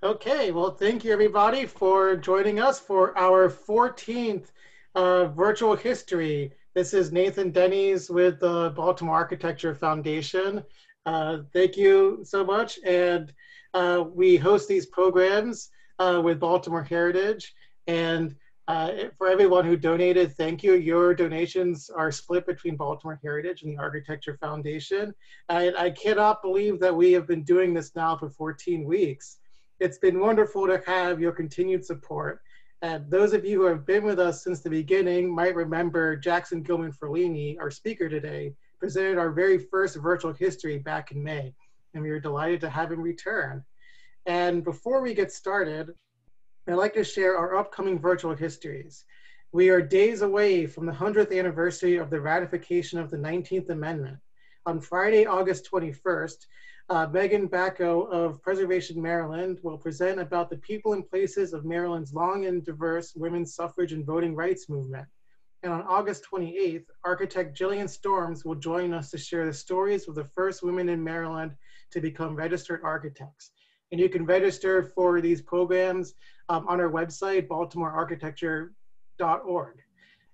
Okay, well, thank you everybody for joining us for our 14th uh, virtual history. This is Nathan Dennies with the Baltimore Architecture Foundation. Uh, thank you so much. And uh, we host these programs uh, with Baltimore Heritage. And uh, for everyone who donated, thank you. Your donations are split between Baltimore Heritage and the Architecture Foundation. I, I cannot believe that we have been doing this now for 14 weeks. It's been wonderful to have your continued support. And those of you who have been with us since the beginning might remember Jackson Gilman Forlini, our speaker today, presented our very first virtual history back in May, and we are delighted to have him return. And before we get started, I'd like to share our upcoming virtual histories. We are days away from the 100th anniversary of the ratification of the 19th Amendment. On Friday, August 21st, uh, Megan Backo of Preservation Maryland will present about the people and places of Maryland's long and diverse women's suffrage and voting rights movement. And on August 28th, architect Jillian Storms will join us to share the stories of the first women in Maryland to become registered architects. And you can register for these programs um, on our website, baltimorearchitecture.org.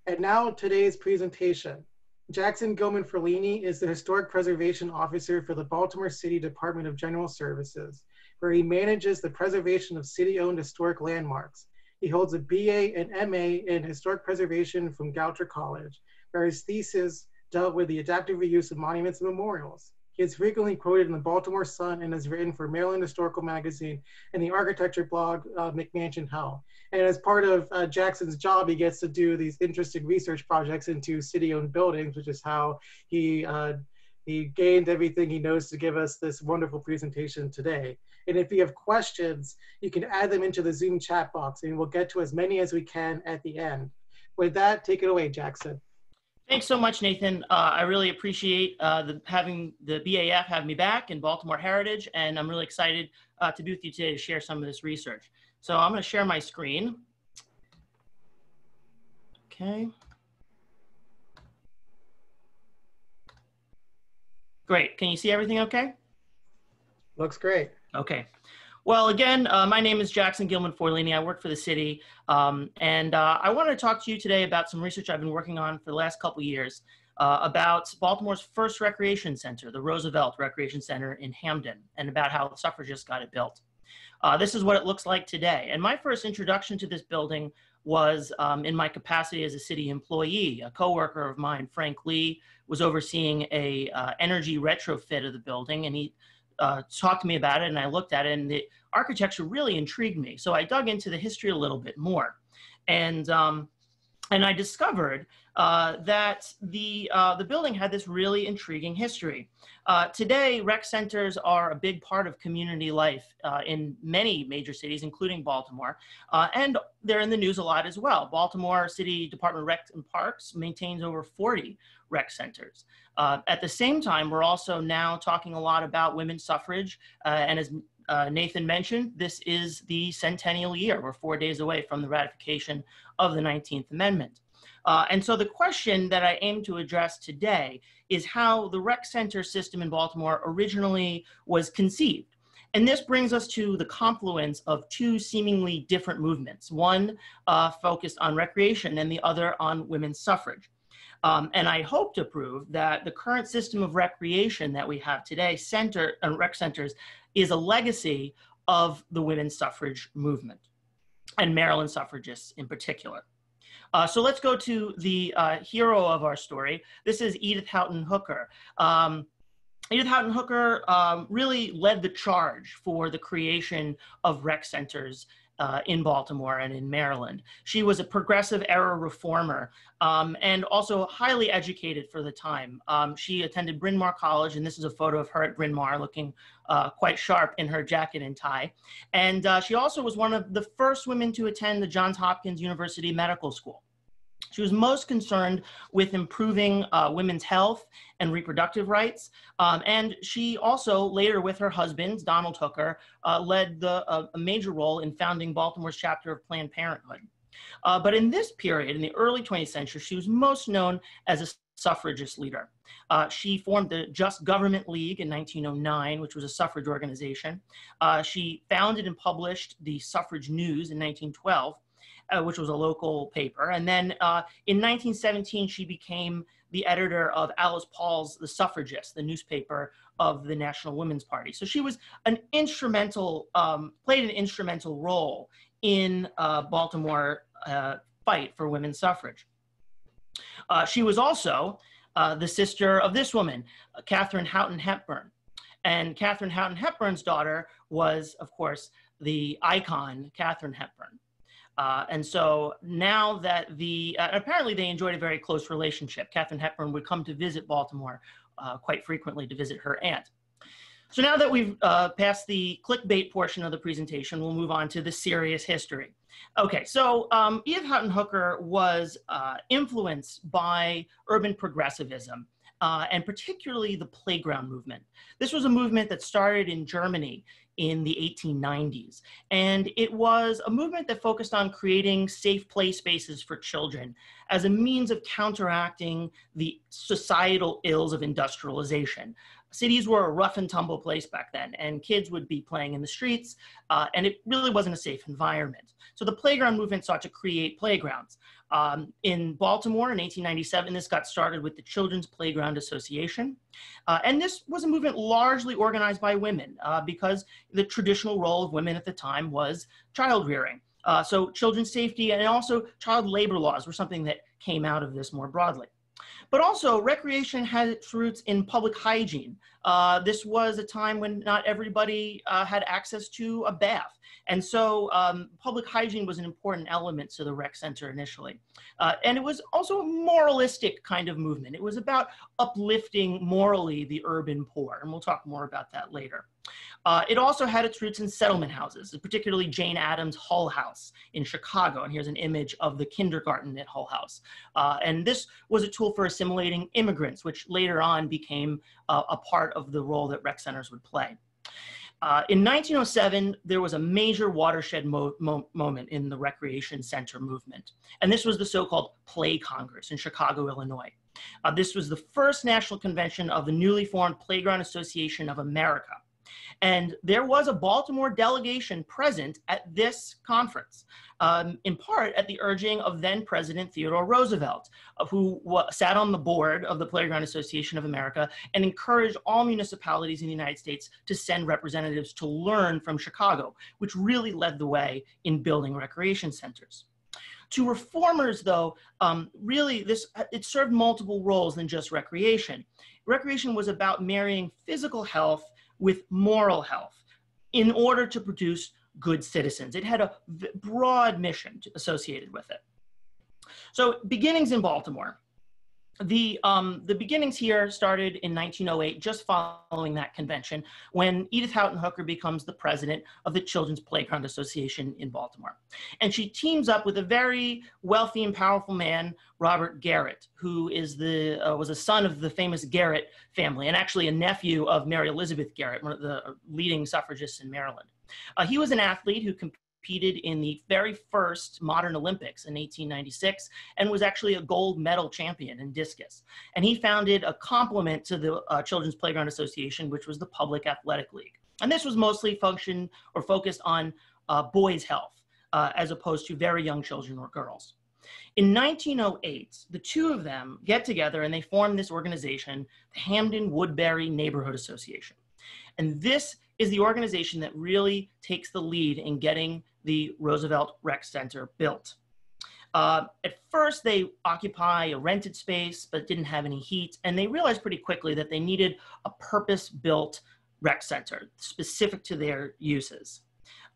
And now today's presentation. Jackson Gilman Forlini is the Historic Preservation Officer for the Baltimore City Department of General Services, where he manages the preservation of city-owned historic landmarks. He holds a BA and MA in Historic Preservation from Goucher College, where his thesis dealt with the adaptive reuse of monuments and memorials. He is frequently quoted in the Baltimore Sun and has written for Maryland Historical Magazine and the architecture blog uh, McMansion Hell. And as part of uh, Jackson's job, he gets to do these interesting research projects into city-owned buildings, which is how he uh, he gained everything he knows to give us this wonderful presentation today. And if you have questions, you can add them into the Zoom chat box and we'll get to as many as we can at the end. With that, take it away, Jackson. Thanks so much, Nathan. Uh, I really appreciate uh, the, having the BAF have me back in Baltimore Heritage, and I'm really excited uh, to be with you today to share some of this research. So I'm going to share my screen. Okay. Great. Can you see everything okay? Looks great. Okay. Well, again, uh, my name is Jackson Gilman Forlini. I work for the city, um, and uh, I want to talk to you today about some research I've been working on for the last couple years uh, about Baltimore's first recreation center, the Roosevelt Recreation Center in Hampden, and about how the suffragists got it built. Uh, this is what it looks like today. And my first introduction to this building was um, in my capacity as a city employee. A coworker of mine, Frank Lee, was overseeing a uh, energy retrofit of the building, and he uh, talked to me about it and I looked at it and the architecture really intrigued me. So I dug into the history a little bit more. And, um, and I discovered uh, that the, uh, the building had this really intriguing history. Uh, today, rec centers are a big part of community life uh, in many major cities, including Baltimore, uh, and they're in the news a lot as well. Baltimore City Department of Rec and Parks maintains over 40 rec centers. Uh, at the same time, we're also now talking a lot about women's suffrage. And as uh, Nathan mentioned, this is the centennial year. We're four days away from the ratification of the 19th Amendment. Uh, and so the question that I aim to address today is how the rec center system in Baltimore originally was conceived. And this brings us to the confluence of two seemingly different movements, one uh, focused on recreation and the other on women's suffrage. Um, and I hope to prove that the current system of recreation that we have today, center and uh, rec centers, is a legacy of the women's suffrage movement and Maryland suffragists in particular. Uh, so let's go to the uh, hero of our story. This is Edith Houghton Hooker. Um, Edith Houghton Hooker um, really led the charge for the creation of rec centers uh, in Baltimore and in Maryland. She was a progressive era reformer um, and also highly educated for the time. Um, she attended Bryn Mawr College, and this is a photo of her at Bryn Mawr looking uh, quite sharp in her jacket and tie. And uh, she also was one of the first women to attend the Johns Hopkins University Medical School. She was most concerned with improving uh, women's health and reproductive rights. Um, and she also, later with her husband, Donald Hooker, uh, led the, uh, a major role in founding Baltimore's chapter of Planned Parenthood. Uh, but in this period, in the early 20th century, she was most known as a suffragist leader. Uh, she formed the Just Government League in 1909, which was a suffrage organization. Uh, she founded and published the Suffrage News in 1912, uh, which was a local paper. And then uh, in 1917, she became the editor of Alice Paul's The Suffragist, the newspaper of the National Women's Party. So she was an instrumental, um, played an instrumental role in uh, Baltimore uh, fight for women's suffrage. Uh, she was also uh, the sister of this woman, Katharine Houghton Hepburn. And Katharine Houghton Hepburn's daughter was, of course, the icon Katharine Hepburn. Uh, and so now that the, uh, apparently they enjoyed a very close relationship. Katharine Hepburn would come to visit Baltimore uh, quite frequently to visit her aunt. So now that we've uh, passed the clickbait portion of the presentation, we'll move on to the serious history. Okay, so um, Edith Houghton Hooker was uh, influenced by urban progressivism. Uh, and particularly the playground movement. This was a movement that started in Germany in the 1890s. And it was a movement that focused on creating safe play spaces for children as a means of counteracting the societal ills of industrialization. Cities were a rough and tumble place back then, and kids would be playing in the streets, uh, and it really wasn't a safe environment. So the playground movement sought to create playgrounds. Um, in Baltimore in 1897, this got started with the Children's Playground Association. Uh, and this was a movement largely organized by women uh, because the traditional role of women at the time was child rearing. Uh, so children's safety and also child labor laws were something that came out of this more broadly. But also, recreation had its roots in public hygiene. Uh, this was a time when not everybody uh, had access to a bath. And so um, public hygiene was an important element to the rec center initially. Uh, and it was also a moralistic kind of movement. It was about uplifting morally the urban poor. And we'll talk more about that later. Uh, it also had its roots in settlement houses, particularly Jane Addams' Hull House in Chicago. And here's an image of the kindergarten at Hull House. Uh, and this was a tool for assimilating immigrants, which later on became uh, a part of the role that rec centers would play. Uh, in 1907, there was a major watershed mo mo moment in the recreation center movement. And this was the so-called Play Congress in Chicago, Illinois. Uh, this was the first national convention of the newly formed Playground Association of America. And there was a Baltimore delegation present at this conference, um, in part at the urging of then President Theodore Roosevelt, who sat on the board of the Playground Association of America and encouraged all municipalities in the United States to send representatives to learn from Chicago, which really led the way in building recreation centers. To reformers, though, um, really this it served multiple roles than just recreation. Recreation was about marrying physical health with moral health in order to produce good citizens. It had a broad mission associated with it. So beginnings in Baltimore the um, the beginnings here started in 1908, just following that convention, when Edith Houghton Hooker becomes the president of the Children's Playground Association in Baltimore, and she teams up with a very wealthy and powerful man, Robert Garrett, who is the uh, was a son of the famous Garrett family, and actually a nephew of Mary Elizabeth Garrett, one of the leading suffragists in Maryland. Uh, he was an athlete who competed in the very first modern Olympics in 1896 and was actually a gold medal champion in discus. And he founded a complement to the uh, Children's Playground Association, which was the Public Athletic League. And this was mostly function or focused on uh, boys' health uh, as opposed to very young children or girls. In 1908, the two of them get together and they form this organization, the Hampden Woodbury Neighborhood Association. And this is the organization that really takes the lead in getting the Roosevelt Rec Center built. Uh, at first, they occupy a rented space, but didn't have any heat, and they realized pretty quickly that they needed a purpose-built rec center specific to their uses.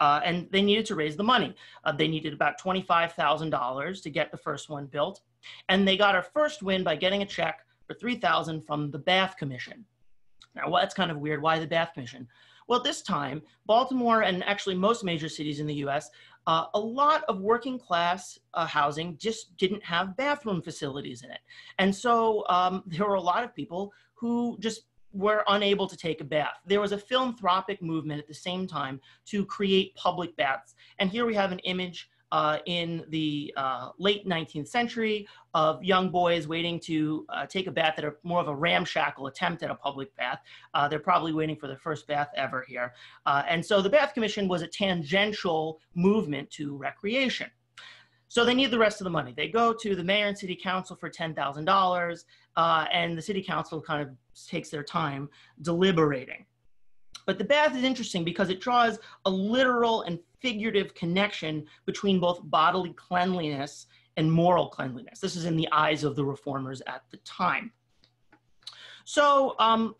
Uh, and they needed to raise the money. Uh, they needed about $25,000 to get the first one built. And they got a first win by getting a check for 3000 from the Bath Commission. Now, well, that's kind of weird. Why the Bath Commission? Well, at this time, Baltimore and actually most major cities in the US, uh, a lot of working class uh, housing just didn't have bathroom facilities in it. And so um, there were a lot of people who just were unable to take a bath. There was a philanthropic movement at the same time to create public baths. And here we have an image uh, in the uh, late 19th century of young boys waiting to uh, take a bath that are more of a ramshackle attempt at a public bath. Uh, they're probably waiting for their first bath ever here. Uh, and so the Bath Commission was a tangential movement to recreation. So they need the rest of the money. They go to the mayor and city council for $10,000, uh, and the city council kind of takes their time deliberating. But the bath is interesting because it draws a literal and figurative connection between both bodily cleanliness and moral cleanliness. This is in the eyes of the reformers at the time. So um,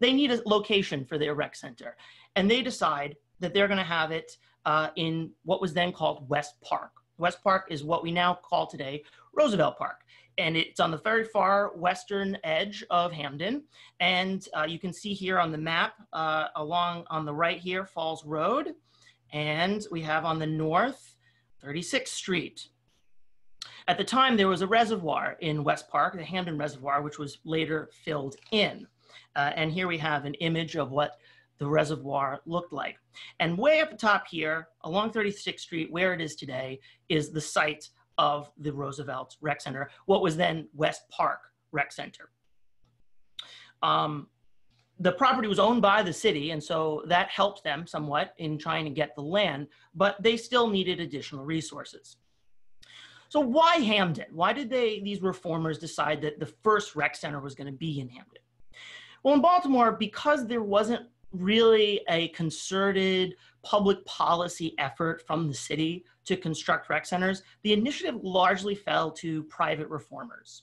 they need a location for their rec center, and they decide that they're going to have it uh, in what was then called West Park. West Park is what we now call today Roosevelt Park. And it's on the very far western edge of Hampden. And uh, you can see here on the map uh, along on the right here, Falls Road. And we have on the north, 36th Street. At the time, there was a reservoir in West Park, the Hampden Reservoir, which was later filled in. Uh, and here we have an image of what the reservoir looked like. And way up the top here, along 36th Street, where it is today, is the site of the Roosevelt Rec Center, what was then West Park Rec Center. Um, the property was owned by the city, and so that helped them somewhat in trying to get the land, but they still needed additional resources. So why Hampden? Why did they, these reformers decide that the first rec center was going to be in Hampden? Well, in Baltimore, because there wasn't really a concerted public policy effort from the city to construct rec centers, the initiative largely fell to private reformers.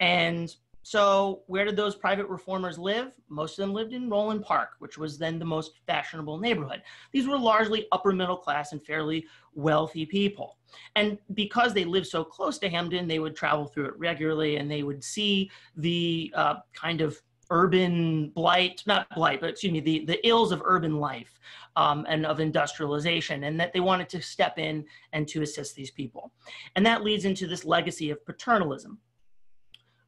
And so, where did those private reformers live? Most of them lived in Roland Park, which was then the most fashionable neighborhood. These were largely upper middle class and fairly wealthy people. And because they lived so close to Hampden, they would travel through it regularly and they would see the uh, kind of urban blight, not blight, but excuse me, the, the ills of urban life um, and of industrialization, and that they wanted to step in and to assist these people. And that leads into this legacy of paternalism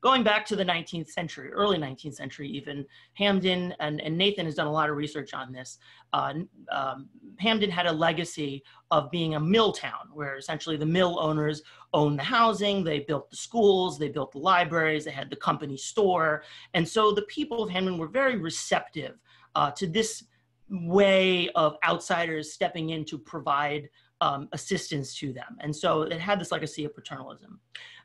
going back to the 19th century, early 19th century even, Hampden and, and Nathan has done a lot of research on this, uh, um, Hampden had a legacy of being a mill town, where essentially the mill owners owned the housing, they built the schools, they built the libraries, they had the company store. And so the people of Hampden were very receptive uh, to this way of outsiders stepping in to provide um, assistance to them. And so it had this legacy of paternalism.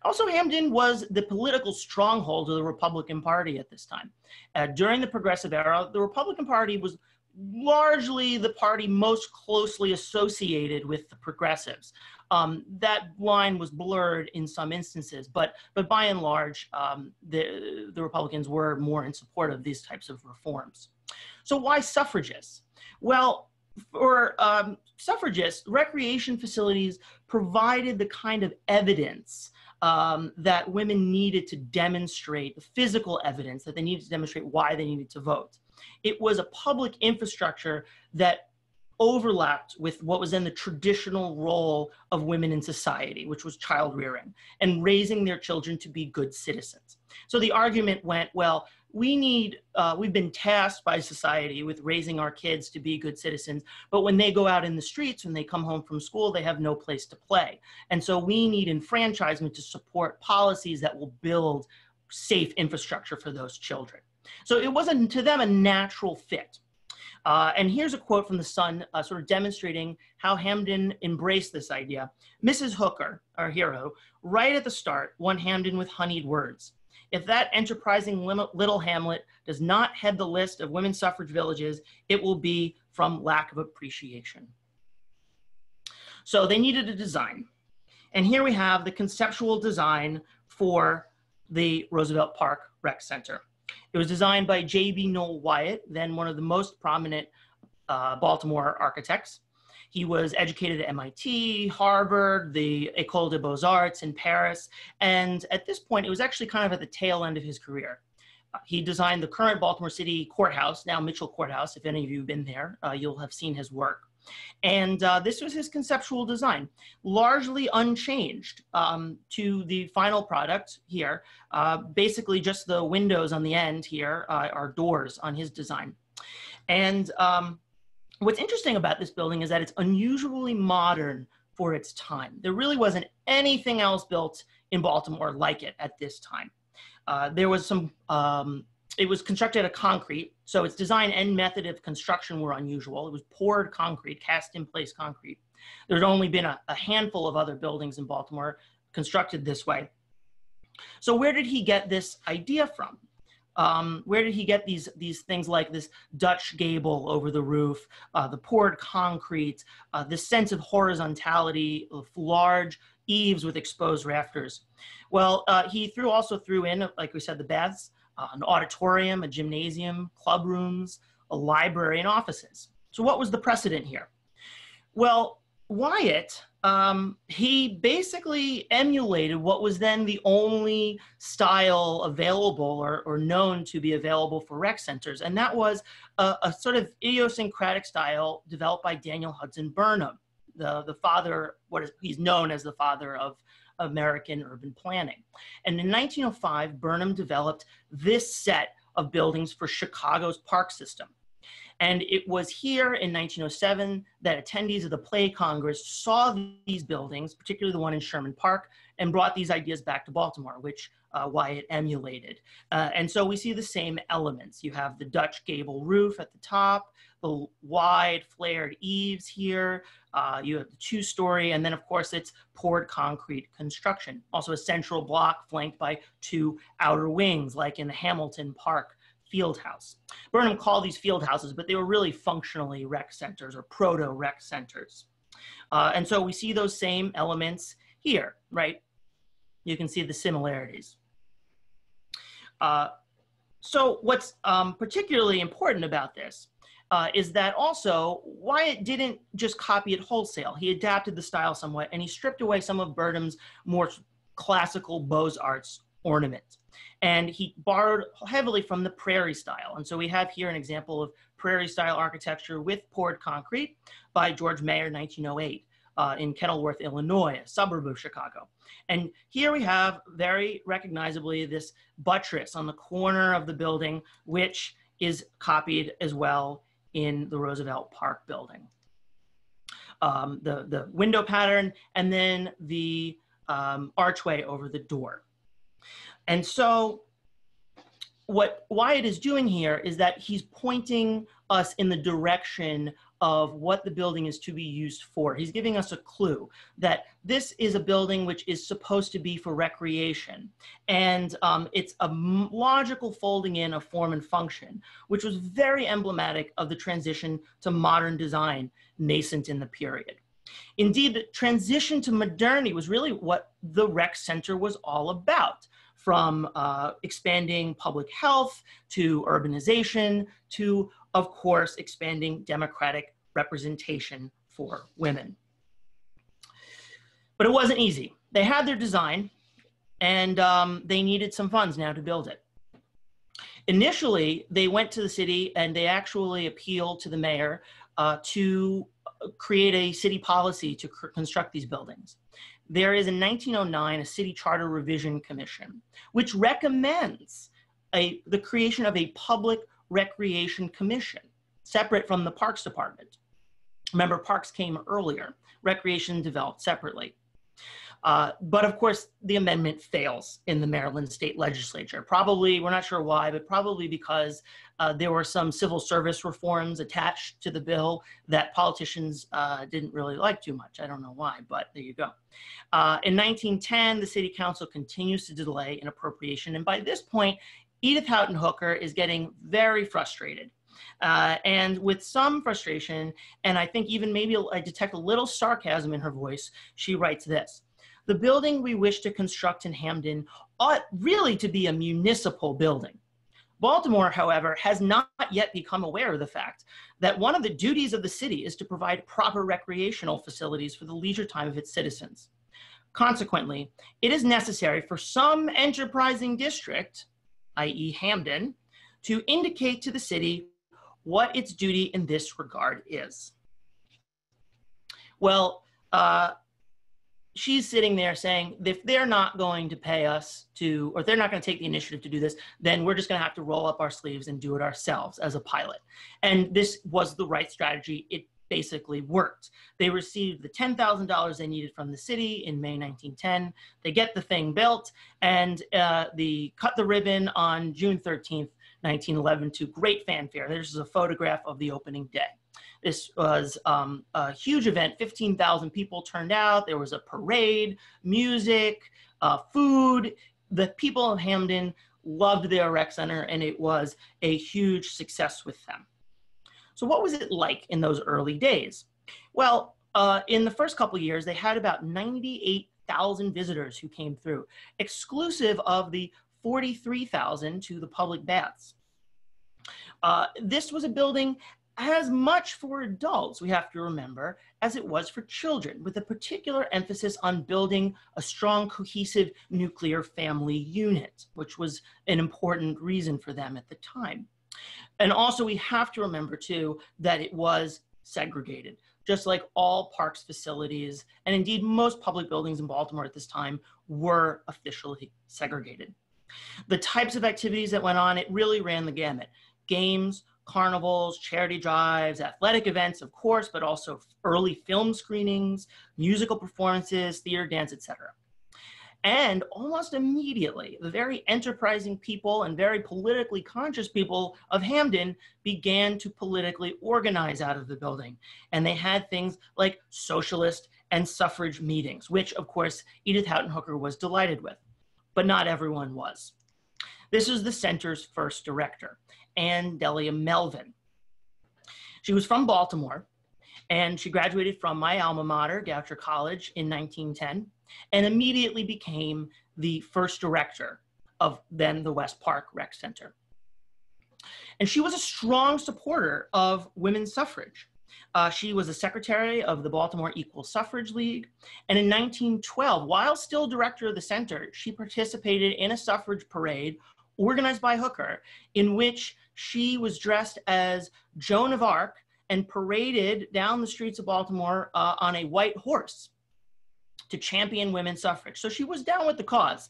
Also, Hampden was the political stronghold of the Republican Party at this time. Uh, during the Progressive era, the Republican Party was largely the party most closely associated with the progressives. Um, that line was blurred in some instances, but but by and large, um, the the Republicans were more in support of these types of reforms. So why suffragists? Well, for um, suffragists, recreation facilities provided the kind of evidence um, that women needed to demonstrate, the physical evidence that they needed to demonstrate why they needed to vote. It was a public infrastructure that overlapped with what was then the traditional role of women in society, which was child rearing and raising their children to be good citizens. So the argument went, well, we need uh, we've been tasked by society with raising our kids to be good citizens but when they go out in the streets when they come home from school they have no place to play and so we need enfranchisement to support policies that will build safe infrastructure for those children so it wasn't to them a natural fit uh, and here's a quote from the Sun, uh, sort of demonstrating how Hampden embraced this idea. Mrs. Hooker, our hero, right at the start, won Hampden with honeyed words. If that enterprising little hamlet does not head the list of women's suffrage villages, it will be from lack of appreciation. So they needed a design. And here we have the conceptual design for the Roosevelt Park Rec Center. It was designed by J.B. Noel Wyatt, then one of the most prominent uh, Baltimore architects. He was educated at MIT, Harvard, the École des Beaux-Arts in Paris. And at this point, it was actually kind of at the tail end of his career. Uh, he designed the current Baltimore City Courthouse, now Mitchell Courthouse. If any of you have been there, uh, you'll have seen his work. And uh, this was his conceptual design, largely unchanged um, to the final product here. Uh, basically, just the windows on the end here uh, are doors on his design. And um, what's interesting about this building is that it's unusually modern for its time. There really wasn't anything else built in Baltimore like it at this time. Uh, there was some, um, it was constructed of concrete, so its design and method of construction were unusual. It was poured concrete, cast in place concrete. There'd only been a, a handful of other buildings in Baltimore constructed this way. So where did he get this idea from? Um, where did he get these these things like this Dutch gable over the roof, uh, the poured concrete, uh, sense of horizontality, of large eaves with exposed rafters? Well, uh, he threw also threw in, like we said, the baths, uh, an auditorium, a gymnasium, club rooms, a library, and offices. So what was the precedent here? Well, Wyatt, um, he basically emulated what was then the only style available or, or known to be available for rec centers, and that was a, a, sort of idiosyncratic style developed by Daniel Hudson Burnham, the, the father, what is, he's known as the father of American urban planning. And in 1905, Burnham developed this set of buildings for Chicago's park system. And it was here in 1907 that attendees of the Play Congress saw these buildings, particularly the one in Sherman Park, and brought these ideas back to Baltimore, which uh, Wyatt emulated. Uh, and so we see the same elements. You have the Dutch gable roof at the top, the wide flared eaves here. Uh, you have the two story, and then of course it's poured concrete construction. Also a central block flanked by two outer wings, like in the Hamilton Park field house. Burnham called these field houses, but they were really functionally rec centers or proto rec centers. Uh, and so we see those same elements here, right? You can see the similarities. Uh, so what's um, particularly important about this uh, is that also Wyatt didn't just copy it wholesale. He adapted the style somewhat and he stripped away some of Burnham's more classical Beaux-Arts ornaments and he borrowed heavily from the prairie style. And so we have here an example of prairie style architecture with poured concrete by George Maher, 1908. Uh, in Kenilworth, Illinois, a suburb of Chicago. And here we have very recognizably this buttress on the corner of the building, which is copied as well in the Roosevelt Park building. Um, the, the window pattern and then the um, archway over the door. And so what Wyatt is doing here is that he's pointing us in the direction of what the building is to be used for. He's giving us a clue that this is a building which is supposed to be for recreation. And um, it's a logical folding in of form and function, which was very emblematic of the transition to modern design nascent in the period. Indeed, the transition to modernity was really what the rec center was all about from uh, expanding public health to urbanization to, of course, expanding democratic representation for women. But it wasn't easy. They had their design and um, they needed some funds now to build it. Initially, they went to the city and they actually appealed to the mayor uh, to create a city policy to construct these buildings there is in 1909 a city charter revision commission, which recommends a, the creation of a public recreation commission, separate from the Parks Department. Remember, parks came earlier, recreation developed separately. Uh, but of course, the amendment fails in the Maryland state legislature. Probably, we're not sure why, but probably because uh, there were some civil service reforms attached to the bill that politicians uh, didn't really like too much. I don't know why, but there you go. Uh, in 1910, the city council continues to delay an appropriation. And by this point, Edith Houghton Hooker is getting very frustrated. Uh, and with some frustration, and I think even maybe I detect a little sarcasm in her voice, she writes this the building we wish to construct in Hampden ought really to be a municipal building. Baltimore, however, has not yet become aware of the fact that one of the duties of the city is to provide proper recreational facilities for the leisure time of its citizens. Consequently, it is necessary for some enterprising district, i.e. Hampden, to indicate to the city what its duty in this regard is. Well, uh, she's sitting there saying if they're not going to pay us to or they're not going to take the initiative to do this then we're just going to have to roll up our sleeves and do it ourselves as a pilot and this was the right strategy it basically worked. They received the $10,000 they needed from the city in May 1910. They get the thing built and uh, the cut the ribbon on June 13th, 1911 to great fanfare. This is a photograph of the opening day. This was um, a huge event. 15,000 people turned out. There was a parade, music, uh, food. The people of Hampden loved their rec center and it was a huge success with them. So what was it like in those early days? Well, uh, in the first couple years, they had about 98,000 visitors who came through, exclusive of the 43,000 to the public baths. Uh, this was a building as much for adults, we have to remember, as it was for children, with a particular emphasis on building a strong, cohesive nuclear family unit, which was an important reason for them at the time. And also, we have to remember, too, that it was segregated, just like all parks facilities, and indeed most public buildings in Baltimore at this time were officially segregated. The types of activities that went on, it really ran the gamut. Games, carnivals, charity drives, athletic events, of course, but also early film screenings, musical performances, theater, dance, etc. And almost immediately, the very enterprising people and very politically conscious people of Hampden began to politically organize out of the building. And they had things like socialist and suffrage meetings, which, of course, Edith Houghton Hooker was delighted with, but not everyone was. This is the center's first director, Anne Delia Melvin. She was from Baltimore, and she graduated from my alma mater, Goucher College, in 1910, and immediately became the first director of then the West Park Rec Center. And she was a strong supporter of women's suffrage. Uh, she was a secretary of the Baltimore Equal Suffrage League. And in 1912, while still director of the center, she participated in a suffrage parade organized by Hooker in which she was dressed as Joan of Arc and paraded down the streets of Baltimore uh, on a white horse to champion women's suffrage. So she was down with the cause.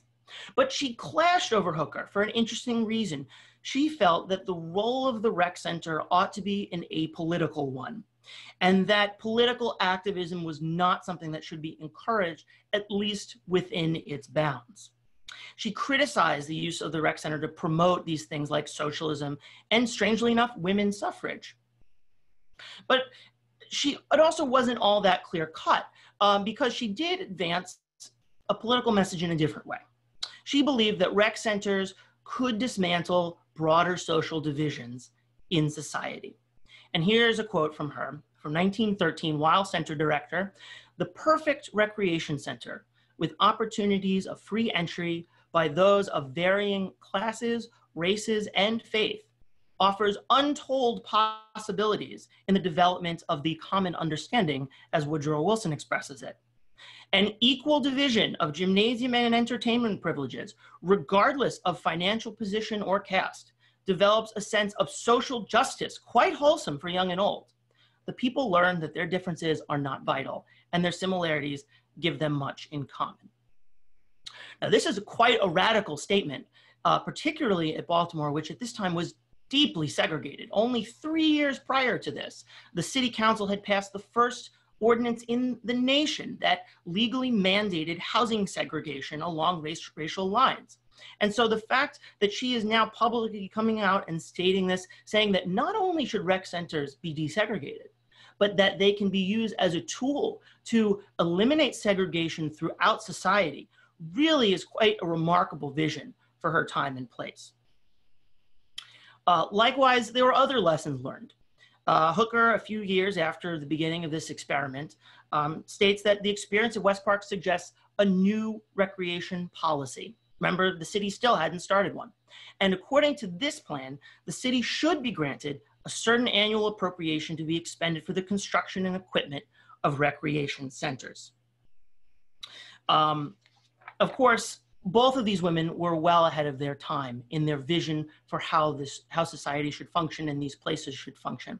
But she clashed over Hooker for an interesting reason. She felt that the role of the rec center ought to be an apolitical one, and that political activism was not something that should be encouraged, at least within its bounds. She criticized the use of the rec center to promote these things like socialism and, strangely enough, women's suffrage. But she, it also wasn't all that clear cut um, because she did advance a political message in a different way. She believed that rec centers could dismantle broader social divisions in society. And here's a quote from her from 1913 while center director the perfect recreation center with opportunities of free entry by those of varying classes, races, and faith offers untold possibilities in the development of the common understanding, as Woodrow Wilson expresses it. An equal division of gymnasium and entertainment privileges, regardless of financial position or caste, develops a sense of social justice, quite wholesome for young and old. The people learn that their differences are not vital, and their similarities give them much in common. Now, this is quite a radical statement, uh, particularly at Baltimore, which at this time was deeply segregated. Only three years prior to this, the city council had passed the first ordinance in the nation that legally mandated housing segregation along race, racial lines. And so the fact that she is now publicly coming out and stating this, saying that not only should rec centers be desegregated, but that they can be used as a tool to eliminate segregation throughout society really is quite a remarkable vision for her time and place. Uh, likewise, there were other lessons learned. Uh, Hooker, a few years after the beginning of this experiment, um, states that the experience at West Park suggests a new recreation policy. Remember, the city still hadn't started one. And according to this plan, the city should be granted a certain annual appropriation to be expended for the construction and equipment of recreation centers. Um, of course, both of these women were well ahead of their time in their vision for how this how society should function and these places should function.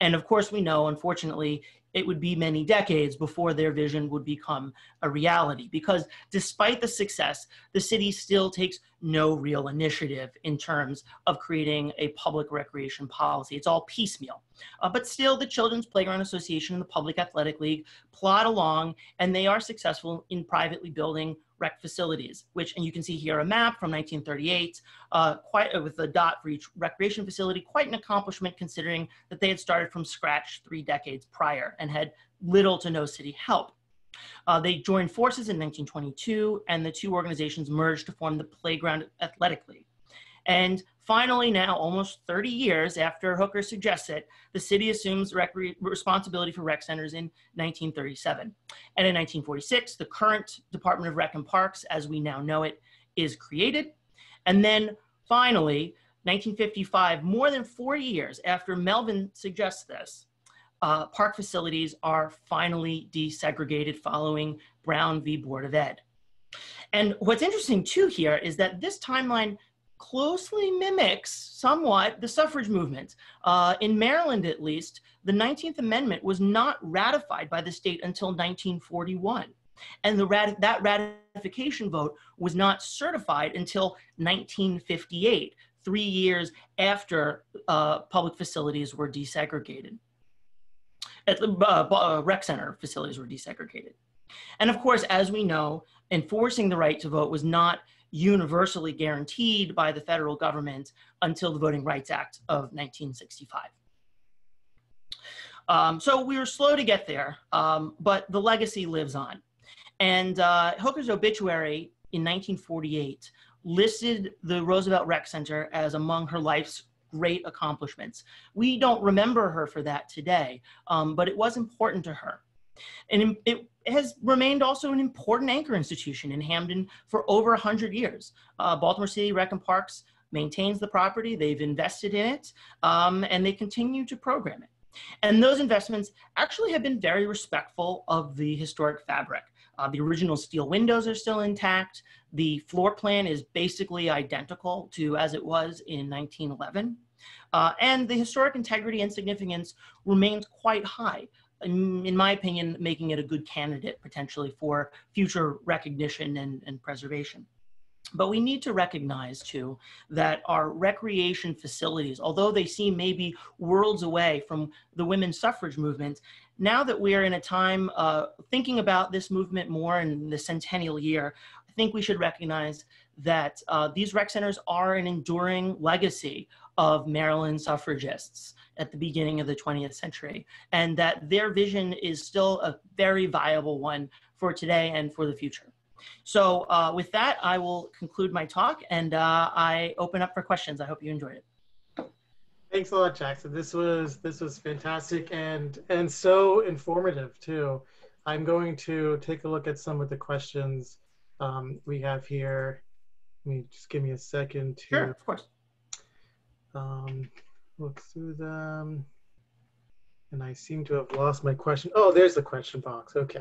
And of course, we know, unfortunately, it would be many decades before their vision would become a reality. Because despite the success, the city still takes no real initiative in terms of creating a public recreation policy. It's all piecemeal. Uh, but still, the Children's Playground Association and the Public Athletic League plod along, and they are successful in privately building rec facilities, which, and you can see here a map from 1938, uh, quite uh, with a dot for each recreation facility, quite an accomplishment considering that they had started from scratch three decades prior and had little to no city help. Uh, they joined forces in 1922 and the two organizations merged to form the Playground Athletic League. And finally, now almost 30 years after Hooker suggests it, the city assumes responsibility for rec centers in 1937. And in 1946, the current Department of Rec and Parks, as we now know it, is created. And then finally, 1955, more than 40 years after Melvin suggests this, uh, park facilities are finally desegregated following Brown v. Board of Ed. And what's interesting too here is that this timeline closely mimics somewhat the suffrage movement. Uh, in Maryland, at least, the 19th Amendment was not ratified by the state until 1941. And the rat- that ratification vote was not certified until 1958, three years after uh, public facilities were desegregated. At the uh, uh, rec center facilities were desegregated. And of course, as we know, enforcing the right to vote was not universally guaranteed by the federal government until the Voting Rights Act of 1965. Um, so we were slow to get there, um, but the legacy lives on. And uh, Hooker's obituary in 1948 listed the Roosevelt Rec Center as among her life's great accomplishments. We don't remember her for that today, um, but it was important to her. And it has remained also an important anchor institution in Hampden for over 100 years. Uh, Baltimore City Rec and Parks maintains the property, they've invested in it, um, and they continue to program it. And those investments actually have been very respectful of the historic fabric. Uh, the original steel windows are still intact. The floor plan is basically identical to as it was in 1911. Uh, and the historic integrity and significance remains quite high in my opinion, making it a good candidate potentially for future recognition and, and preservation. But we need to recognize too that our recreation facilities, although they seem maybe worlds away from the women's suffrage movement, now that we are in a time uh, thinking about this movement more in the centennial year, I think we should recognize that uh, these rec centers are an enduring legacy of Maryland suffragists at the beginning of the 20th century, and that their vision is still a very viable one for today and for the future. So uh, with that, I will conclude my talk and uh, I open up for questions. I hope you enjoyed it. Thanks a lot, Jackson. This was this was fantastic and and so informative too. I'm going to take a look at some of the questions um, we have here. Let me just give me a second to sure, of course. Um, look through them. And I seem to have lost my question. Oh, there's the question box. Okay.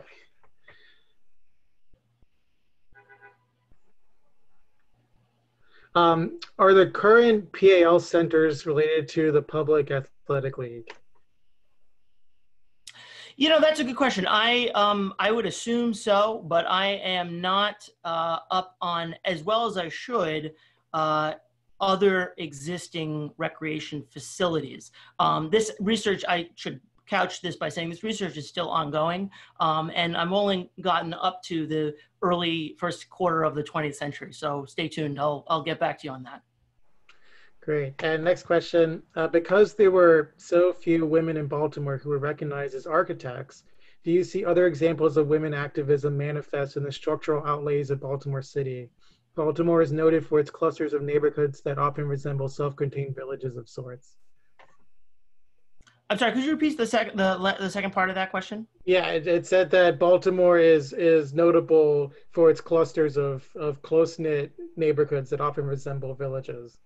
Um, are the current PAL centers related to the Public Athletic League? You know, that's a good question. I um, I would assume so, but I am not uh, up on as well as I should uh, other existing recreation facilities. Um, this research, I should couch this by saying this research is still ongoing, um, and I'm only gotten up to the early first quarter of the 20th century. So stay tuned. I'll, I'll get back to you on that. Great. And next question. Uh, because there were so few women in Baltimore who were recognized as architects, do you see other examples of women activism manifest in the structural outlays of Baltimore City? Baltimore is noted for its clusters of neighborhoods that often resemble self-contained villages of sorts. I'm sorry. Could you repeat the second the the second part of that question? Yeah, it, it said that Baltimore is is notable for its clusters of of close knit neighborhoods that often resemble villages.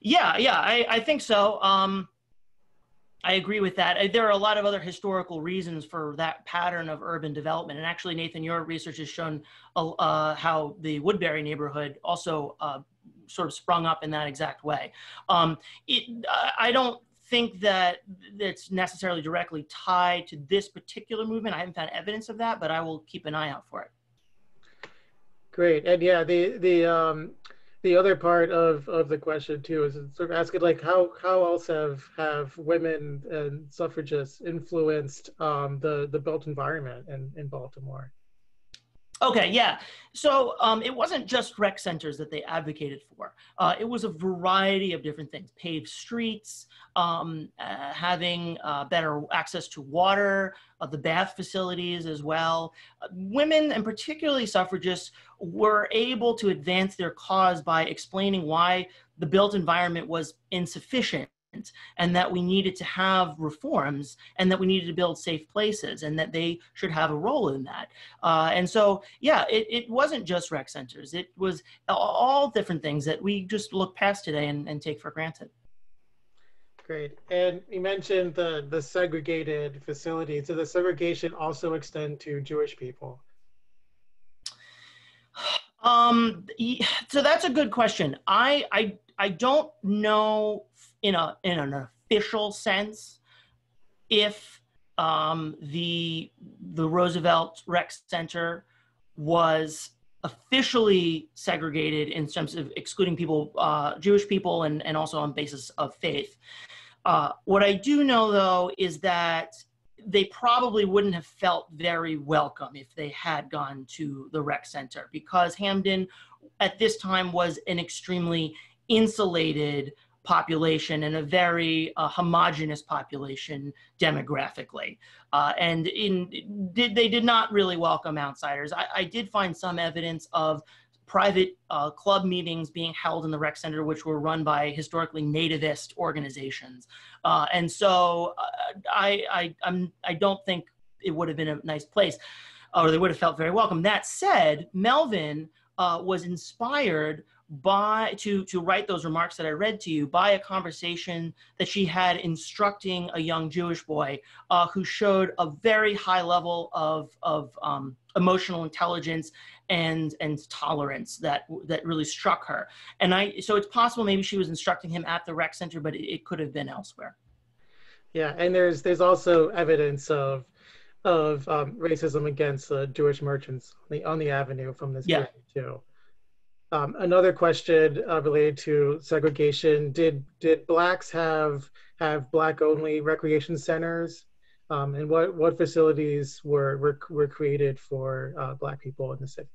Yeah, yeah, I, I think so. Um, I agree with that. There are a lot of other historical reasons for that pattern of urban development. And actually, Nathan, your research has shown uh, how the Woodbury neighborhood also uh, sort of sprung up in that exact way. Um, it, I don't think that it's necessarily directly tied to this particular movement. I haven't found evidence of that, but I will keep an eye out for it. Great, and yeah, the the um, the other part of, of the question too is sort of asking like how how else have have women and suffragists influenced um, the the built environment in, in Baltimore? Okay, yeah. So um, it wasn't just rec centers that they advocated for. Uh, it was a variety of different things: paved streets, um, uh, having uh, better access to water, uh, the bath facilities as well. Uh, women, and particularly suffragists, were able to advance their cause by explaining why the built environment was insufficient and that we needed to have reforms and that we needed to build safe places and that they should have a role in that. Uh, and so, yeah, it, it wasn't just rec centers. It was all different things that we just look past today and, and take for granted. Great. And you mentioned the, the segregated facilities. So the segregation also extend to Jewish people? Um, so that's a good question. I, I, I don't know in a in an official sense if um, the the Roosevelt Rec Center was officially segregated in terms of excluding people, uh, Jewish people, and, and also on basis of faith. Uh, what I do know, though, is that they probably wouldn't have felt very welcome if they had gone to the rec center because Hampden at this time was an extremely insulated population and a very uh, homogenous population demographically. Uh, and in, did, they did not really welcome outsiders. I, I did find some evidence of private uh, club meetings being held in the rec center, which were run by historically nativist organizations. Uh, and so uh, I, I, I'm, I don't think it would have been a nice place or they would have felt very welcome. That said, Melvin uh, was inspired by to to write those remarks that I read to you by a conversation that she had instructing a young Jewish boy uh, who showed a very high level of of um, emotional intelligence and and tolerance that that really struck her. And I so it's possible maybe she was instructing him at the rec center, but it, it could have been elsewhere. Yeah, and there's there's also evidence of of um, racism against uh, Jewish merchants on the, on the avenue from this yeah. period too. Um, another question uh, related to segregation: Did did blacks have have black only recreation centers, um, and what what facilities were were, were created for uh, black people in the city?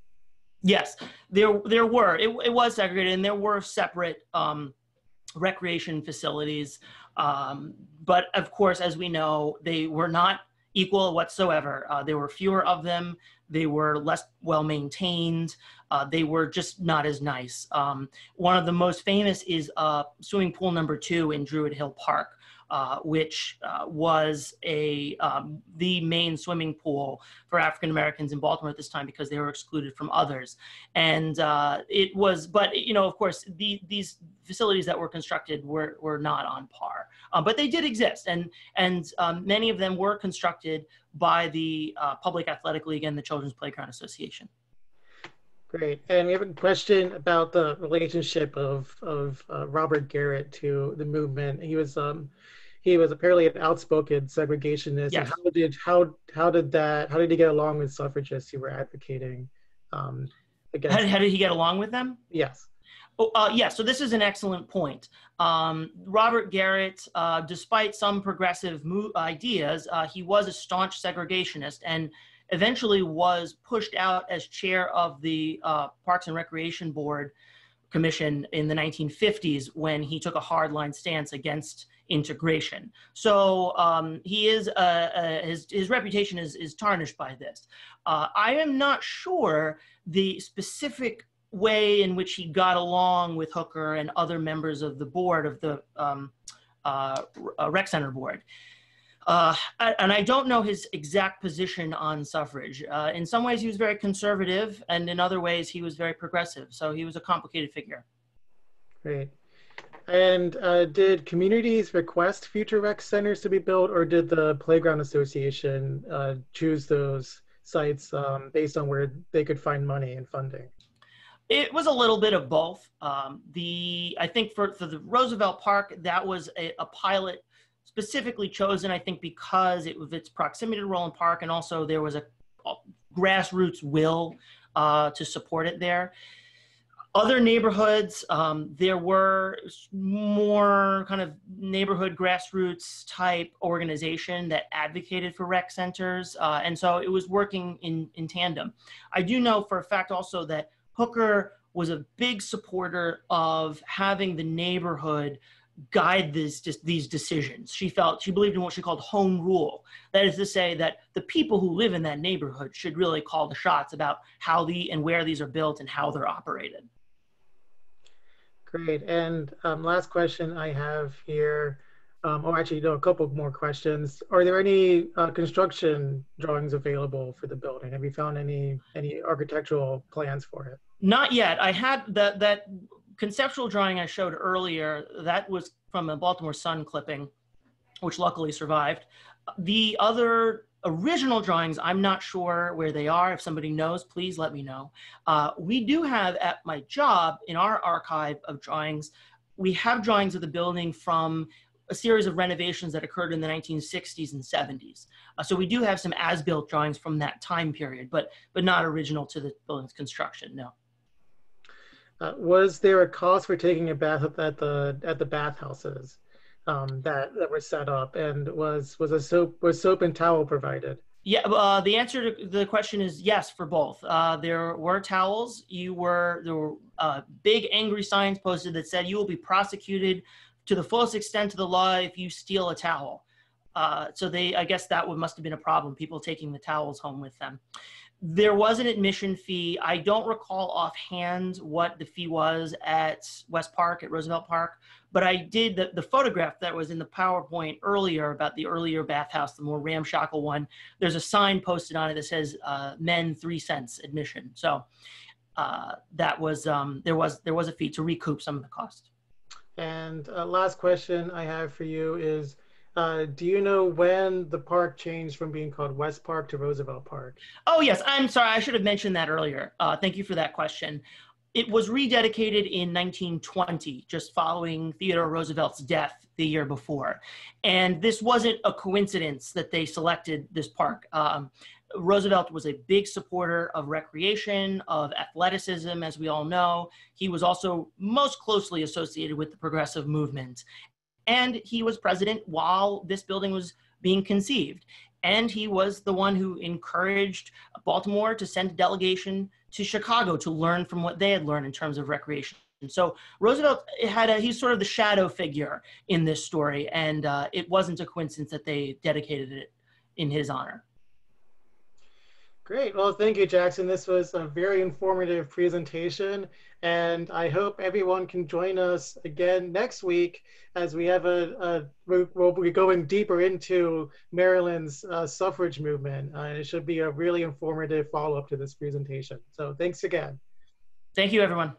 Yes, there there were. It, it was segregated, and there were separate um, recreation facilities. Um, but of course, as we know, they were not equal whatsoever. Uh, there were fewer of them. They were less well maintained. Uh, they were just not as nice. Um, one of the most famous is uh, swimming pool number two in Druid Hill Park, uh, which uh, was a um, the main swimming pool for African Americans in Baltimore at this time because they were excluded from others. And uh, it was, but you know, of course, the, these facilities that were constructed were were not on par, uh, but they did exist, and and um, many of them were constructed by the Public Athletic League and the Children's Playground Association. Great. And we have a question about the relationship of of uh, Robert Garrett to the movement. He was um he was apparently an outspoken segregationist. Yes. how did how how did that how did he get along with suffragists who were advocating um against? How, how did he get along with them? Yes. Oh, uh, yeah, so this is an excellent point. Um, Robert Garrett, uh, despite some progressive mo- ideas, uh, he was a staunch segregationist and eventually was pushed out as chair of the uh, Parks and Recreation Board Commission in the 1950s when he took a hardline stance against integration. So um, he is uh, uh, his his reputation is is tarnished by this. Uh, I am not sure the specific way in which he got along with Hooker and other members of the board of the um, uh, rec center board. Uh, and I don't know his exact position on suffrage. Uh, in some ways, he was very conservative, and in other ways, he was very progressive. So he was a complicated figure. Great. And uh, did communities request future rec centers to be built, or did the Playground Association uh, choose those sites um, based on where they could find money and funding? It was a little bit of both. Um, the I think for, for the Roosevelt Park, that was a, a pilot specifically chosen, I think, because it, of its proximity to Roland Park, and also there was a, a grassroots will uh, to support it there. Other neighborhoods, um, there were more kind of neighborhood grassroots type organization that advocated for rec centers, uh, and so it was working in in tandem. I do know for a fact also that Hooker was a big supporter of having the neighborhood guide these just these decisions. She felt she believed in what she called home rule. That is to say that the people who live in that neighborhood should really call the shots about how the and where these are built and how they're operated. Great. And um, last question I have here, um, or actually, no, a couple more questions. Are there any uh, construction drawings available for the building? Have you found any any architectural plans for it? Not yet. I had that that conceptual drawing I showed earlier, that was from a Baltimore Sun clipping, which luckily survived. The other original drawings, I'm not sure where they are. If somebody knows, please let me know. Uh, we do have at my job in our archive of drawings, we have drawings of the building from a series of renovations that occurred in the 1960s and 70s. Uh, so we do have some as-built drawings from that time period, but but not original to the building's construction. No. Uh, was there a cost for taking a bath at the at the bathhouses um, that that were set up, and was was a soap was soap and towel provided? Yeah, uh, the answer to the question is yes for both. Uh, there were towels. You were there were uh, big angry signs posted that said you will be prosecuted to the fullest extent of the law if you steal a towel. Uh, so they, I guess that would must have been a problem. People taking the towels home with them. There was an admission fee. I don't recall offhand what the fee was at West Park, at Roosevelt Park, but I did the, the photograph that was in the PowerPoint earlier about the earlier bathhouse, the more ramshackle one. There's a sign posted on it that says uh, men three cents admission. So uh, that was um, there was there was a fee to recoup some of the cost. And uh, last question I have for you is uh, do you know when the park changed from being called West Park to Roosevelt Park? Oh, yes. I'm sorry. I should have mentioned that earlier. Uh, thank you for that question. It was rededicated in 1920, just following Theodore Roosevelt's death the year before. And this wasn't a coincidence that they selected this park. Um, Roosevelt was a big supporter of recreation, of athleticism, as we all know. He was also most closely associated with the progressive movement. And he was president while this building was being conceived. And he was the one who encouraged Baltimore to send a delegation to Chicago to learn from what they had learned in terms of recreation. And so Roosevelt had a, he's sort of the shadow figure in this story. And uh, it wasn't a coincidence that they dedicated it in his honor. Great. Well, thank you, Jackson. This was a very informative presentation, and I hope everyone can join us again next week as we have a, a we'll be going deeper into Maryland's uh, suffrage movement. Uh, it should be a really informative follow-up to this presentation. So thanks again. Thank you, everyone.